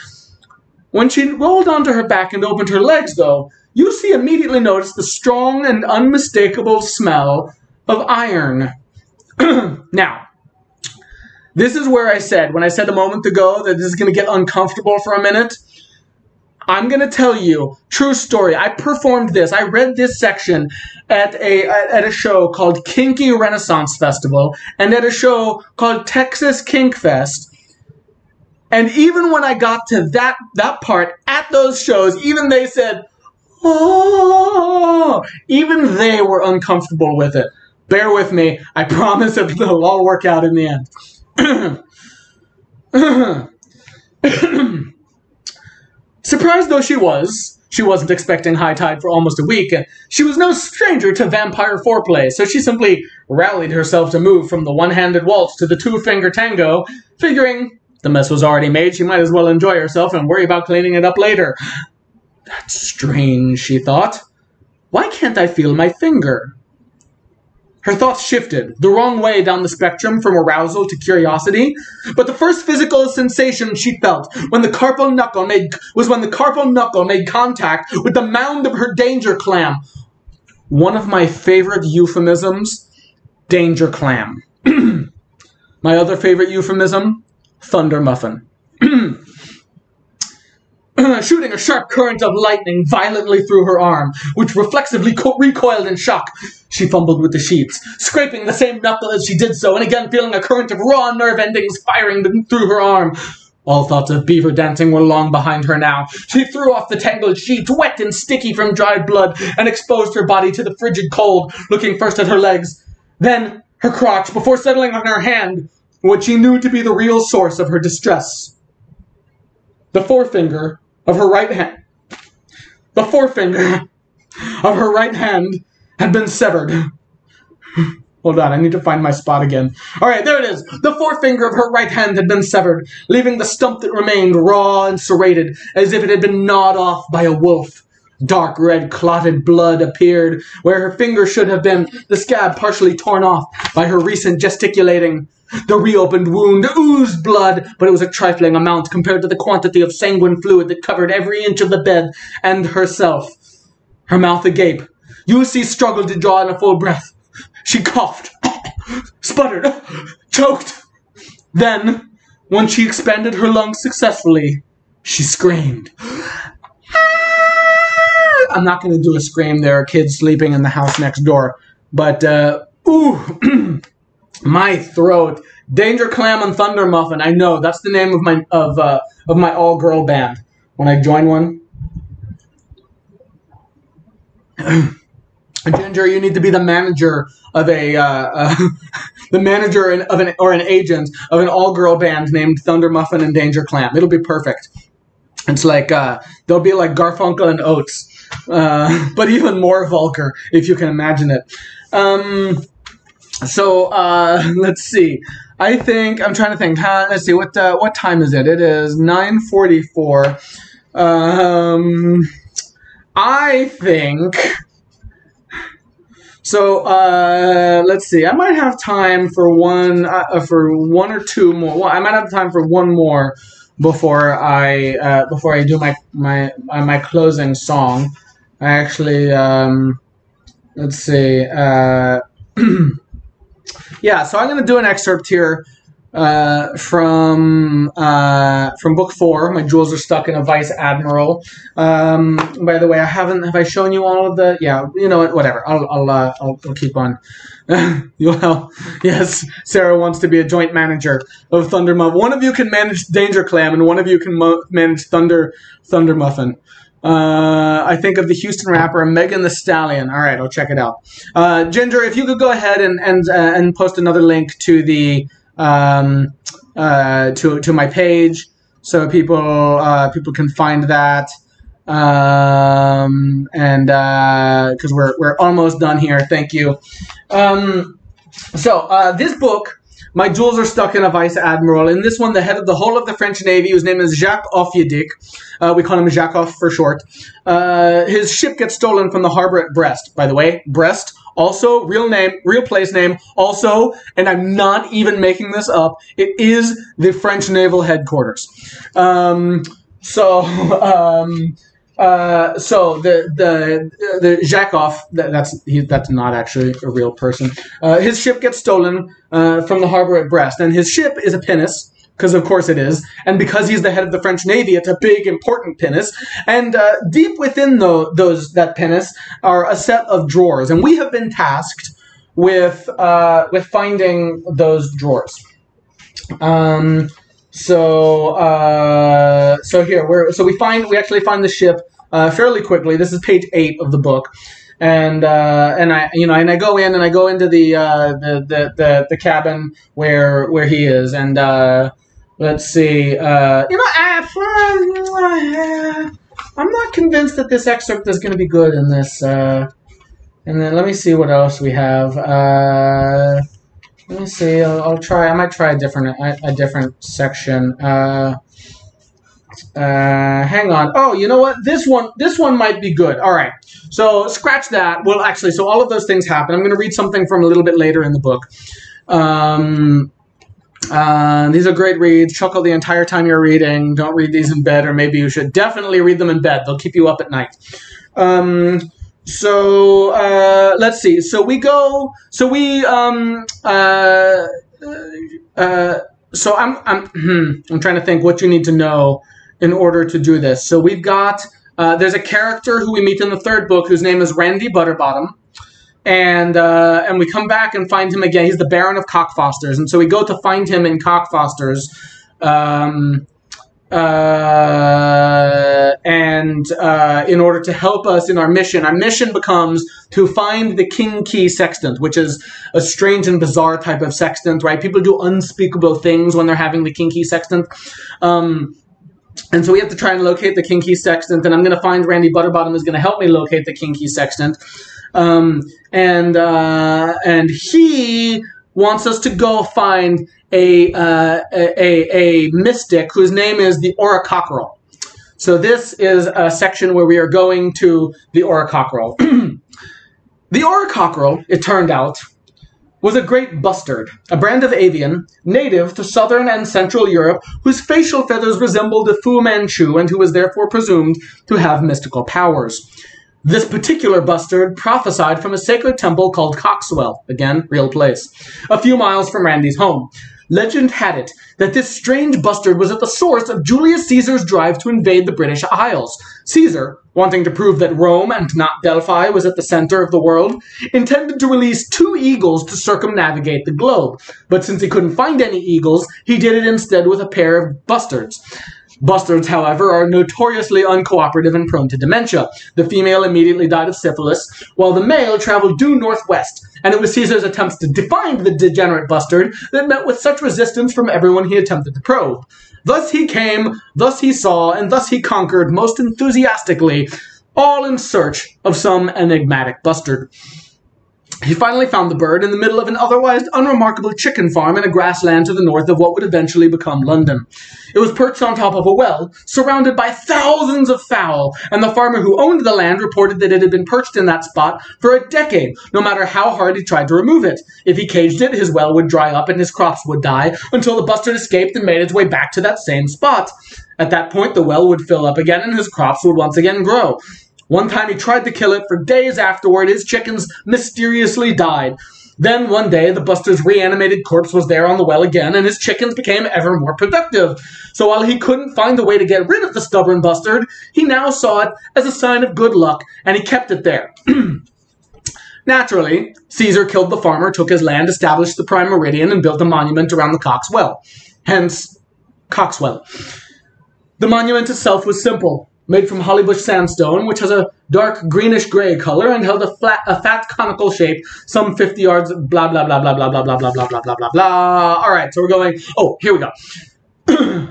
When she rolled onto her back and opened her legs, though, Lucy immediately noticed the strong and unmistakable smell of iron. now, this is where I said, when I said a moment ago that this is going to get uncomfortable for a minute, I'm going to tell you, true story. I performed this. I read this section at a at a show called Kinky Renaissance Festival and at a show called Texas Kink Fest. And even when I got to that that part at those shows, even they said, "Oh!" Even they were uncomfortable with it. Bear with me. I promise it'll all work out in the end. Surprised though she was, she wasn't expecting high tide for almost a week, and she was no stranger to vampire foreplay, so she simply rallied herself to move from the one-handed waltz to the two-finger tango, figuring the mess was already made, she might as well enjoy herself and worry about cleaning it up later. That's strange, she thought. Why can't I feel my finger? Her thoughts shifted, the wrong way down the spectrum from arousal to curiosity. But the first physical sensation she felt when the carpal knuckle made was when the carpal knuckle made contact with the mound of her danger clam. One of my favorite euphemisms, danger clam. my other favorite euphemism, thunder muffin. shooting a sharp current of lightning violently through her arm, which reflexively recoiled in shock. She fumbled with the sheets, scraping the same knuckle as she did so, and again feeling a current of raw nerve endings firing through her arm. All thoughts of beaver dancing were long behind her now. She threw off the tangled sheets, wet and sticky from dried blood, and exposed her body to the frigid cold, looking first at her legs, then her crotch, before settling on her hand, what she knew to be the real source of her distress. The forefinger of her right hand. The forefinger of her right hand had been severed. Hold on, I need to find my spot again. All right, there it is. The forefinger of her right hand had been severed, leaving the stump that remained raw and serrated, as if it had been gnawed off by a wolf. Dark red clotted blood appeared where her finger should have been, the scab partially torn off by her recent gesticulating. The reopened wound oozed blood, but it was a trifling amount compared to the quantity of sanguine fluid that covered every inch of the bed and herself. Her mouth agape, Lucy struggled to draw in a full breath. She coughed, sputtered, choked. Then, when she expanded her lungs successfully, she screamed. I'm not going to do a scream. There are kids sleeping in the house next door. But, uh, ooh, my throat. Danger Clam and Thunder Muffin. I know that's the name of my of uh, of my all girl band. When I join one. Ginger, you need to be the manager of a uh, uh, the manager of an or an agent of an all girl band named Thunder Muffin and Danger Clam. It'll be perfect. It's like uh, they'll be like Garfunkel and Oates, uh, but even more vulgar if you can imagine it. Um, so uh, let's see. I think I'm trying to think. Huh? Let's see what uh, what time is it? It is 9:44. Um, I think. So uh, let's see. I might have time for one uh, for one or two more. Well, I might have time for one more before I uh, before I do my my uh, my closing song. I actually um, let's see. Yeah, so I'm going to do an excerpt here uh, from uh, from book four. My jewels are stuck in a vice admiral. Um, by the way, I haven't have I shown you all of the? Yeah, you know what? Whatever. I'll I'll uh, I'll, I'll keep on. yes, Sarah wants to be a joint manager of Thunder Muffin. One of you can manage Danger Clam, and one of you can mo- manage Thunder Thunder Muffin. Uh, I think of the Houston rapper Megan Thee Stallion. All right, I'll check it out. Uh, Ginger, if you could go ahead and and uh, and post another link to the um, uh, to to my page so people uh, people can find that. Um, and because uh, we're we're almost done here. Thank you. Um, so uh, this book my jewels are stuck in a vice admiral. In this one, the head of the whole of the French Navy, whose name is Jacques Offiedik, uh, we call him Jacques Off for short, uh, his ship gets stolen from the harbor at Brest. By the way, Brest, Also, real name, real place name. Also, and I'm not even making this up. It is the French naval headquarters. Um, so, um, uh, so the the the Jakov that, that's he, that's not actually a real person. Uh, his ship gets stolen uh, from the harbor at Brest, and his ship is a pinnace because of course it is, and because he's the head of the French Navy, it's a big important pinnace. And uh, deep within the, those that pinnace are a set of drawers, and we have been tasked with uh, with finding those drawers. Um, so uh, so here we're so we find we actually find the ship uh, fairly quickly. This is page eight of the book, and uh, and I you know and I go in and I go into the uh, the, the, the the cabin where where he is, and uh, let's see. Uh, you know, I, I'm not convinced that this excerpt is going to be good in this. Uh, and then let me see what else we have. Uh, let me see. I'll, I'll, try. I might try a different a, a different section. Uh, hang on. Oh, you know what? This one, this one might be good. All right. So scratch that. Well, actually, so all of those things happen. I'm going to read something from a little bit later in the book. Um, uh, these are great reads. Chuckle the entire time you're reading. Don't read these in bed, or maybe you should definitely read them in bed. They'll keep you up at night. Um, so uh, let's see. So we go. So we. Um, uh, uh, so I'm. I'm. I'm trying to think what you need to know in order to do this. So we've got. Uh, there's a character who we meet in the third book whose name is Randy Butterbottom and uh, and we come back and find him again. He's the Baron of Cockfosters, and so we go to find him in Cockfosters. Um, uh, and uh, in order to help us in our mission, our mission becomes to find the King Key Sextant, which is a strange and bizarre type of sextant, right? People do unspeakable things when they're having the King Key Sextant. Um, and so we have to try and locate the kinky Sextant, and I'm going to find Randy Butterbottom is going to help me locate the kinky Sextant. Um, and uh, and he wants us to go find a, uh, a, a, mystic whose name is the Oricockerel. So this is a section where we are going to the Oricockerel. the Oricockerel, it turned out, was a great bustard, a brand of avian, native to southern and central Europe, whose facial feathers resembled the Fu Manchu and who was therefore presumed to have mystical powers. This particular bustard prophesied from a sacred temple called Coxwell, again, real place, a few miles from Randy's home. Legend had it that this strange bustard was at the source of Julius Caesar's drive to invade the British Isles. Caesar, wanting to prove that Rome and not Delphi was at the center of the world, intended to release two eagles to circumnavigate the globe. But since he couldn't find any eagles, he did it instead with a pair of bustards. Bustards, however, are notoriously uncooperative and prone to dementia. The female immediately died of syphilis, while the male traveled due northwest, and it was Caesar's attempts to define the degenerate bustard that met with such resistance from everyone he attempted to probe. Thus he came, thus he saw, and thus he conquered most enthusiastically, all in search of some enigmatic bustard. He finally found the bird in the middle of an otherwise unremarkable chicken farm in a grassland to the north of what would eventually become London. It was perched on top of a well, surrounded by thousands of fowl, and the farmer who owned the land reported that it had been perched in that spot for a decade, no matter how hard he tried to remove it. If he caged it, his well would dry up and his crops would die, until the bustard escaped and made its way back to that same spot. At that point, the well would fill up again and his crops would once again grow. One time he tried to kill it. For days afterward, his chickens mysteriously died. Then one day, the Buster's reanimated corpse was there on the well again, and his chickens became ever more productive. So while he couldn't find a way to get rid of the stubborn bustard, he now saw it as a sign of good luck, and he kept it there. Naturally, Caesar killed the farmer, took his land, established the prime meridian, and built a monument around the Cox Well. Hence, Coxwell. The monument itself was simple made from Hollybush sandstone, which has a dark greenish-gray color and held a flat, a fat conical shape, some 50 yards, blah, blah, blah, blah, blah, blah, blah, blah, blah, blah, blah, blah, blah. All right, so we're going, oh, here we go.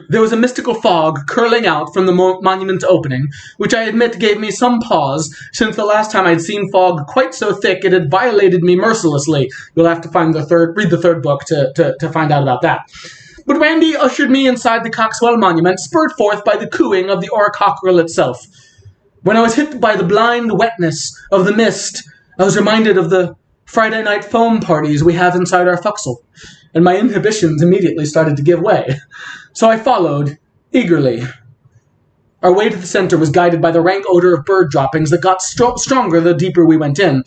there was a mystical fog curling out from the mo monument's opening, which I admit gave me some pause, since the last time I'd seen fog quite so thick it had violated me mercilessly. You'll have to find the third, read the third book to, to, to find out about that. But Randy ushered me inside the Coxwell Monument, spurred forth by the cooing of the Oricockerel itself. When I was hit by the blind wetness of the mist, I was reminded of the Friday night foam parties we have inside our foxhole, and my inhibitions immediately started to give way. So I followed, eagerly. Our way to the center was guided by the rank odor of bird droppings that got stro- stronger the deeper we went in.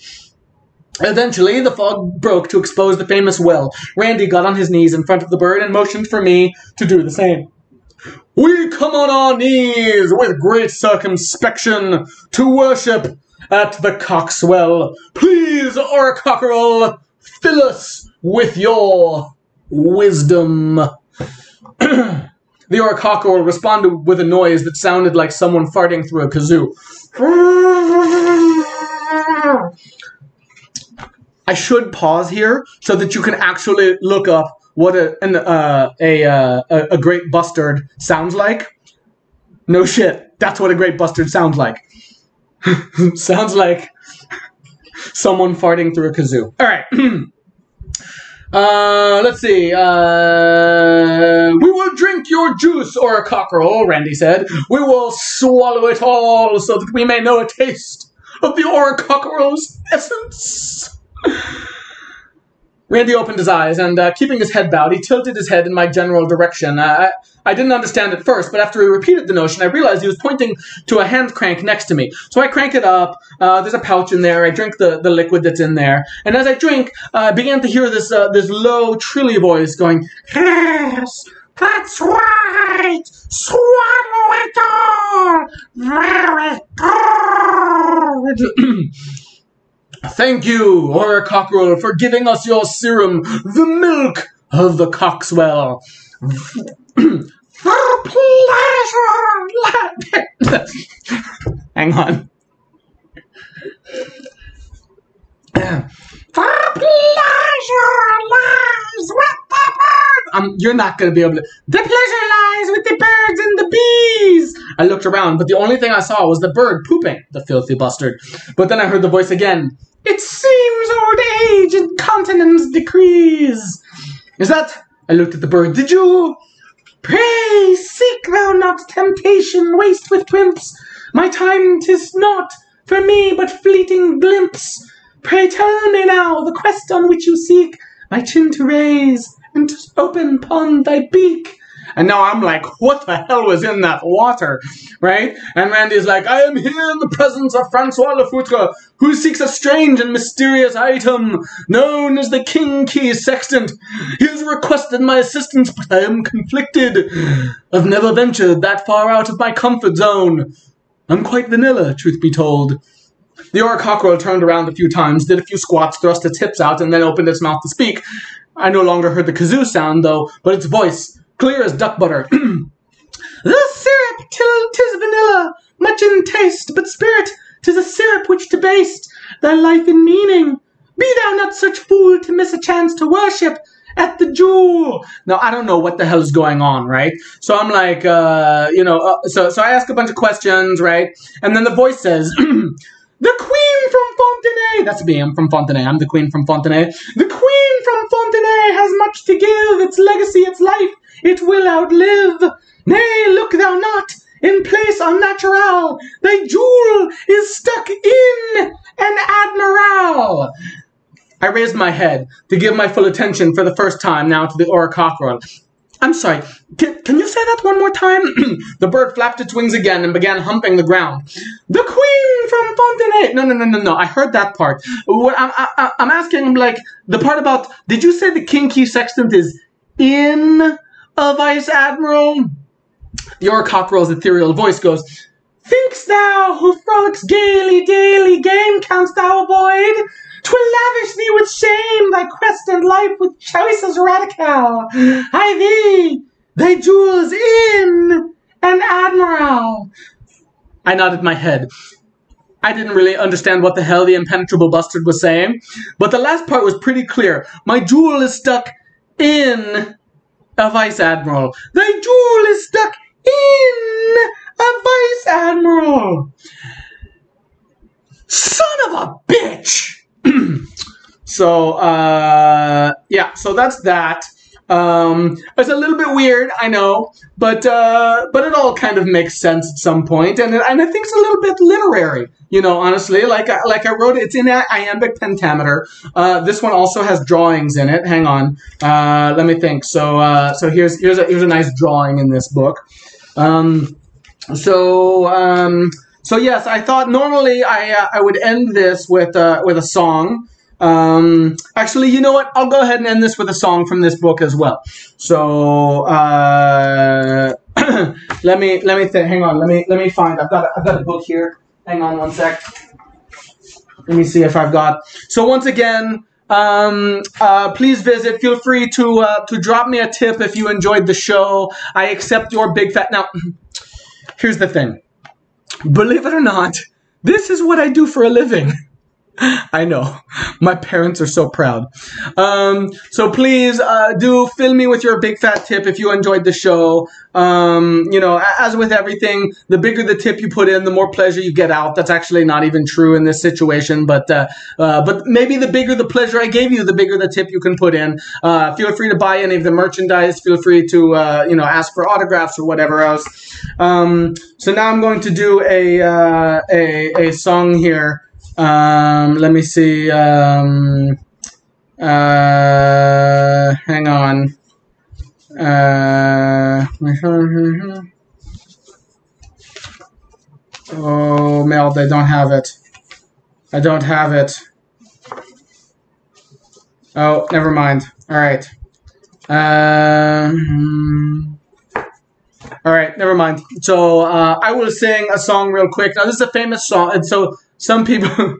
Eventually, the fog broke to expose the famous well. Randy got on his knees in front of the bird and motioned for me to do the same. We come on our knees with great circumspection to worship at the coxwell. Please, Oricockerel, fill us with your wisdom. the Oricockerel responded with a noise that sounded like someone farting through a kazoo. I should pause here so that you can actually look up what a an, uh, a, uh, a great bustard sounds like. No shit, that's what a great bustard sounds like. sounds like someone farting through a kazoo. All right. Uh, let's see. Uh, we will drink your juice, Oricockerel, Randy said. We will swallow it all so that we may know a taste of the oricockerel's essence. Randy opened his eyes and, uh, keeping his head bowed, he tilted his head in my general direction. Uh, I, didn't understand at first, but after he repeated the notion, I realized he was pointing to a hand crank next to me. So I crank it up. Uh, there's a pouch in there. I drink the, the liquid that's in there. And as I drink, uh, I began to hear this uh, this low, trilly voice going, Yes, that's right! Swallow it all! Very good! Thank you, Oricockerel, for giving us your serum, the milk of the Coxwell. For pleasure! Hang on. For pleasure lies with the birds. Um, you're not gonna be able to. The pleasure lies with the birds and the bees. I looked around, but the only thing I saw was the bird pooping, the filthy bastard. But then I heard the voice again. It seems old age and continence decrees. Is that? I looked at the bird. Did you? Pray seek thou not temptation, waste with pimps. My time 'tis not for me but fleeting glimpse. Pray tell me now the quest on which you seek, my chin to raise and to open upon thy beak. And now I'm like, what the hell was in that water? Right? And Randy's like, I am here in the presence of François Le Foutre, who seeks a strange and mysterious item known as the King Key Sextant. He has requested my assistance, but I am conflicted. I've never ventured that far out of my comfort zone. I'm quite vanilla, truth be told. The oricockerel turned around a few times, did a few squats, thrust its hips out, and then opened its mouth to speak. I no longer heard the kazoo sound, though, but its voice, clear as duck butter. the syrup, till tis vanilla, much in taste, but spirit, tis a syrup which to baste thy life in meaning. Be thou not such fool to miss a chance to worship at the jewel. Now I don't know what the hell is going on, right? So I'm like, uh, you know, uh, so so I ask a bunch of questions, right? And then the voice says. The Queen from Fontenay! That's me, I'm from Fontenay. I'm the Queen from Fontenay. The Queen from Fontenay has much to give, its legacy, its life, it will outlive. Nay, look thou not, in place unnatural, thy jewel is stuck in an admiral. I raised my head to give my full attention for the first time now to the oricockerel. I'm sorry, can, can you say that one more time? the bird flapped its wings again and began humping the ground. The queen from Fontenay! No, no, no, no, no, I heard that part. What I'm, I, I'm asking, like, the part about, did you say the king key sextant is in a vice admiral? The oricockerel's ethereal voice goes, Think'st thou who frolics gaily daily game canst thou avoid? Twill lavish thee with shame thy quest and life with choices radical. I thee, thy jewels in an admiral. I nodded my head. I didn't really understand what the hell the impenetrable bastard was saying, but the last part was pretty clear. My jewel is stuck in a vice admiral. Thy jewel is stuck in a vice admiral. Son of a bitch! so uh, yeah, so that's that. Um, it's a little bit weird, I know, but uh, but it all kind of makes sense at some point, and and I think it's a little bit literary. You know, honestly, like I, like I wrote it, it's in iambic pentameter. Uh, this one also has drawings in it. Hang on, uh, let me think. So uh, so here's here's a here's a nice drawing in this book. Um, so um, so yes, I thought normally I uh, I would end this with uh, with a song. Um, actually, you know what? I'll go ahead and end this with a song from this book as well. So uh, let me let me th- hang on. Let me let me find. I've got I've got a book here. Hang on one sec. Let me see if I've got. So once again, um, uh, please visit. Feel free to uh, to drop me a tip if you enjoyed the show. I accept your big fat. Now, here's the thing. Believe it or not, this is what I do for a living. I know. My parents are so proud. Um, so please uh, do fill me with your big fat tip if you enjoyed the show. Um, you know, as with everything, the bigger the tip you put in, the more pleasure you get out. That's actually not even true in this situation, but uh, uh, but maybe the bigger the pleasure I gave you, the bigger the tip you can put in. Uh, feel free to buy any of the merchandise. Feel free to uh, you know ask for autographs or whatever else. Um, so now I'm going to do a uh, a, a song here. Um, let me see. Um, uh, hang on. Uh, oh, Mel, they don't have it. I don't have it. Oh, never mind. All right. Um, all right, never mind. So uh, I will sing a song real quick. Now, this is a famous song, and so some people,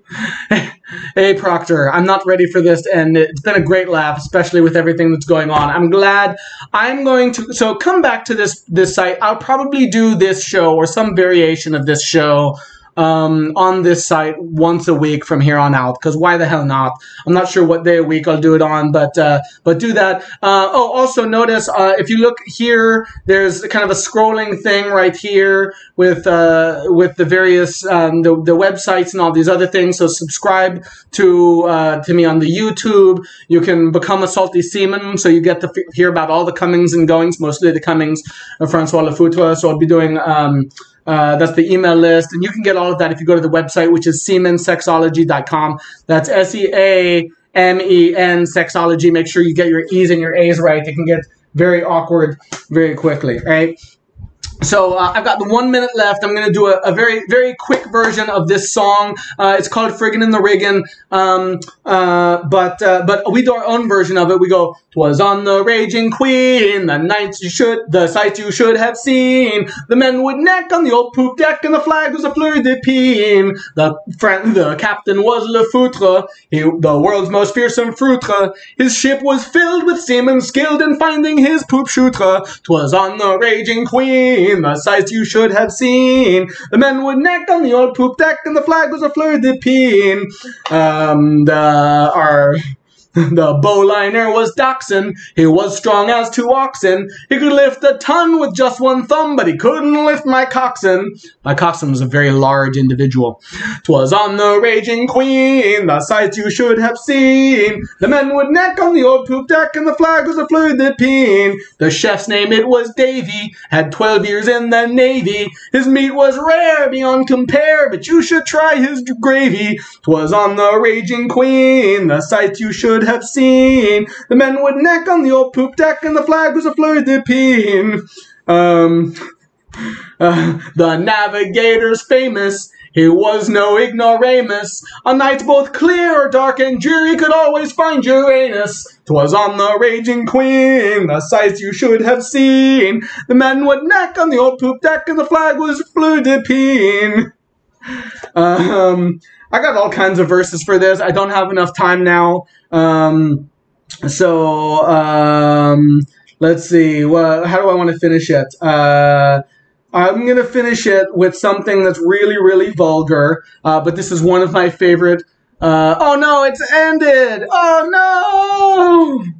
hey Proctor, I'm not ready for this, and it's been a great laugh, especially with everything that's going on. I'm glad. I'm going to so come back to this this site. I'll probably do this show or some variation of this show um, on this site once a week from here on out. Because why the hell not? I'm not sure what day a week I'll do it on, but uh, but do that. Uh, oh, also notice uh, if you look here, there's kind of a scrolling thing right here with uh, with the various um, the, the websites and all these other things. So subscribe to uh, to me on the YouTube. You can become a salty seaman, so you get to hear about all the comings and goings, mostly the comings of François Le Foutre. So I'll be doing. Um, uh, that's the email list. And you can get all of that if you go to the website, which is seamensexology.com. That's S E A M E N sexology. Make sure you get your E's and your A's right. It can get very awkward very quickly, right? So uh, I've got the one minute left. I'm going to do a, a, very, very quick version of this song. Uh, it's called Friggin' in the Riggin'. Um, uh, but, uh, but we do our own version of it. We go, Twas on the Raging Queen, the nights you should, the sights you should have seen. The men would neck on the old poop deck and the flag was a fleur de pin. The friend, the captain was Le Foutre, he, the world's most fearsome fruitre. His ship was filled with seamen skilled in finding his poop shootre. Twas on the Raging Queen the sights you should have seen. The men would neck on the old poop deck, and the flag was a fleur de pin. Um, the, our the bowliner was Dachshund. He was strong as two oxen. He could lift a ton with just one thumb, but he couldn't lift my coxswain. My coxswain was a very large individual. 'Twas on the Raging Queen, the sights you should have seen. The men would neck on the old poop deck, and the flag was a fleur de pin. The chef's name it was Davy, had twelve years in the navy. His meat was rare beyond compare, but you should try his gravy. 'Twas on the Raging Queen, the sights you should have seen. The men would neck on the old poop deck, and the flag was a fleur de pin. Um, uh, the navigator's famous. He was no ignoramus. On nights both clear or dark and dreary could always find Uranus. 'Twas on the Raging Queen, the sights you should have seen. The men would neck on the old poop deck and the flag was fleur de pin. Um, I got all kinds of verses for this. I don't have enough time now. Um, so um, let's see. Well, how do I want to finish it? Uh, I'm gonna finish it with something that's really, really vulgar. Uh, but this is one of my favorite. Uh, oh no, it's ended. Oh no.